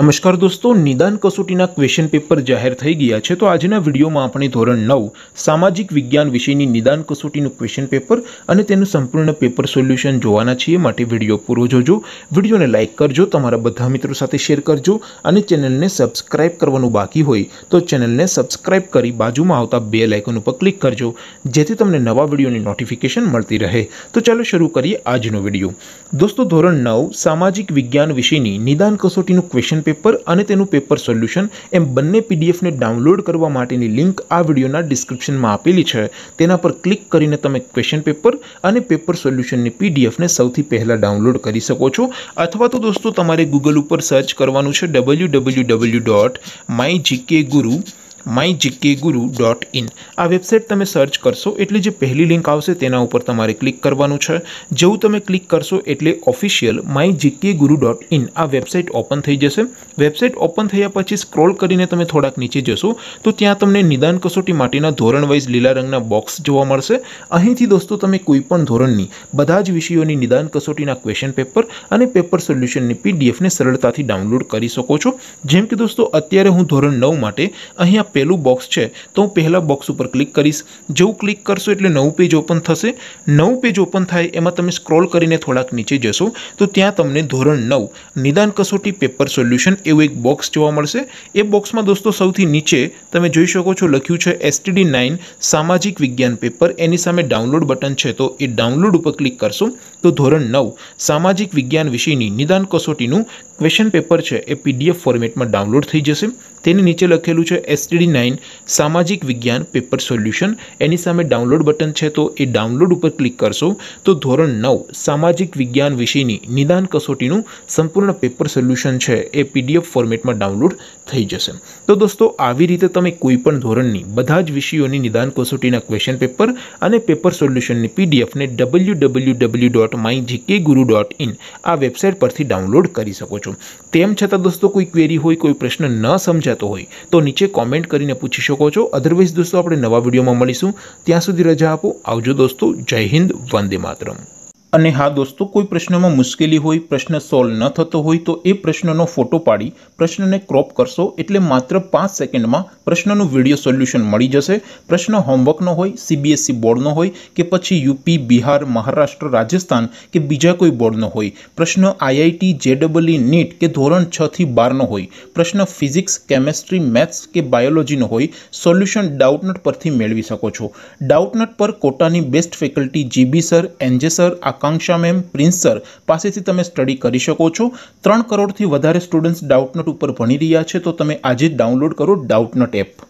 નમસ્કાર દોસ્તો, નિદાન કસોટીના ક્વેશ્ચન પેપર જાહેર થઈ ગયા છે તો આજના વિડીયોમાં આપણે ધોરણ નવ, સામાજિક વિજ્ઞાન વિષયની નિદાન કસોટીનું ક્વેશ્ચન પેપર અને તેનું સંપૂર્ણ પેપર સોલ્યુશન જોવાના છીએ. માટે વીડિયો પૂરો જોજો. વિડીયોને લાઇક કરજો, તમારા બધા મિત્રો સાથે શેર કરજો અને ચેનલને સબસ્ક્રાઇબ કરવાનું બાકી હોય તો ચેનલને સબસ્ક્રાઇબ કરી બાજુમાં આવતા બે લાઇકન ઉપર ક્લિક કરજો, જેથી તમને નવા વિડીયોની નોટિફિકેશન મળતી રહે. તો ચાલો શરૂ કરીએ આજનો વીડિયો. દોસ્તો, ધોરણ નવ, સામાજિક વિજ્ઞાન વિષયની નિદાન કસોટીનું ક્વેશ્ચન પેપર અને તેનું પેપર સોલ્યુશન એમ બંને પીડીએફને ડાઉનલોડ કરવા માટેની લિંક આ વિડીયોના ડિસ્ક્રિપ્શનમાં આપેલી છે. તેના પર ક્લિક કરીને તમે ક્વેશ્ચન પેપર અને પેપર સોલ્યુશનની પીડીએફને સૌથી પહેલાં ડાઉનલોડ કરી શકો છો. અથવા તો દોસ્તો તમારે ગૂગલ ઉપર સર્ચ કરવાનું છે W W W dot my GK Guru my GK Guru dot in આ વેબસાઇટ તમે સર્ચ કરશો એટલે જે પહેલી લિંક આવશે તેના ઉપર તમારે ક્લિક કરવાનું છે. જેવું તમે ક્લિક કરશો એટલે official my GK Guru dot in આ વેબસાઇટ ઓપન થઈ જશે. વેબસાઇટ ઓપન થયા પછી સ્ક્રોલ કરીને તમે થોડાક નીચે જશો, તો ત્યાં તમને નિદાન કસોટી માટેના ધોરણ વાઇઝ લીલા રંગના બોક્સ જોવા મળશે. અહીંથી દોસ્તો તમે કોઈપણ ધોરણની બધા જ વિષયોની નિદાન કસોટીના ક્વેશ્ચન પેપર અને પેપર સોલ્યુશનની પીડીએફને સરળતાથી ડાઉનલોડ કરી શકો છો. જેમ કે દોસ્તો, અત્યારે હું ધોરણ નવ માટે અહીંયા પહેલું બોક્સ છે, તો હું પહેલાં બોક્સ ઉપર ક્લિક કરીશ. જેવું ક્લિક કરશો એટલે નવું પેજ ઓપન થશે. નવું પેજ ઓપન થાય એમાં તમે સ્ક્રોલ કરીને થોડાક નીચે જશો, તો ત્યાં તમને ધોરણ નવ, નિદાન કસોટી પેપર સોલ્યુશન એવું એક બોક્સ જોવા મળશે. એ બોક્સમાં દોસ્તો સૌથી નીચે તમે જોઈ શકો છો લખ્યું છે એસટીડી નાઇન સામાજિક વિજ્ઞાન પેપર. એની સામે ડાઉનલોડ બટન છે, તો એ ડાઉનલોડ ઉપર ક્લિક કરશો, તો ધોરણ નવ, સામાજિક વિજ્ઞાન વિષયની નિદાન કસોટીનું ક્વેશ્ચન પેપર છે, એ પીડીએફ ફોર્મેટમાં ડાઉનલોડ થઈ જશે. તેની નીચે લખેલું છે એસટીડી નાઇન સામાજિક વિજ્ઞાન પેપર સોલ્યુશન એની સામે ડાઉનલોડ બટન છે, તો એ ડાઉનલોડ ઉપર ક્લિક કરશો. તો ધોરણ નવ, સામાજિક વિજ્ઞાન વિષયની નિદાન કસોટીનું સંપૂર્ણ પેપર સોલ્યુશન છે, એ પીડીએફ ફોર્મેટમાં ડાઉનલોડ થઈ જશે. તો દોસ્તો, આવી રીતે તમે કોઈપણ ધોરણની બધા જ વિષયોની નિદાન કસોટીના ક્વેશ્ચન પેપર અને પેપર સોલ્યુશનની પીડીએફને W W W dot my GK Guru dot in આ વેબસાઇટ પરથી ડાઉનલોડ કરી શકો છો. તેમ છતાં દોસ્તો, કોઈ ક્વેરી હોય, કોઈ પ્રશ્ન ન સમજાતો હોય, તો નીચે કોમેન્ટ કરીને પૂછી શકો છો. અધરવાઇઝ દોસ્તો, આપણે નવા વિડીયોમાં મળીશું. ત્યાં સુધી રજા આપો. આવજો દોસ્તો. જય હિન્દ. વંદે માતરમ. અને હા દોસ્તો, કોઈ પ્રશ્નમાં મુશ્કેલી હોય, પ્રશ્ન સોલ્વ ન થતો હોય, તો એ પ્રશ્નનો ફોટો પાડી, પ્રશ્નને ક્રોપ કરશો એટલે માત્ર પાંચ સેકન્ડમાં પ્રશ્નનું વીડિયો સોલ્યુશન મળી જશે. પ્રશ્ન હોમવર્કનો હોય સીબીએસસી બોર્ડનો હોય, કે પછી યુપી બિહાર મહારાષ્ટ્ર રાજસ્થાન કે બીજા કોઈ બોર્ડનો હોય. પ્રશ્ન આઈઆઈટી જેડબલઈ નીટ કે ધોરણ છ થી બારનો હોય. પ્રશ્ન ફિઝિક્સ કેમેસ્ટ્રી મેથ્સ કે બાયોલોજીનો હોય. સોલ્યુશન ડાઉટનટ પરથી મેળવી શકો છો. ડાઉટનટ પર કોટાની best faculty GB sir NJ sir આ આકાંક્ષા મેમ, પ્રિન્સ સર, પાસેથી તમે સ્ટડી કરી શકો છો. ત્રણ કરોડથી વધારે સ્ટુડન્ટ્સ ડાઉટનટ ઉપર ભણી રહ્યા છે, તો તમે આજે જ ડાઉનલોડ કરો ડાઉટનટ એપ.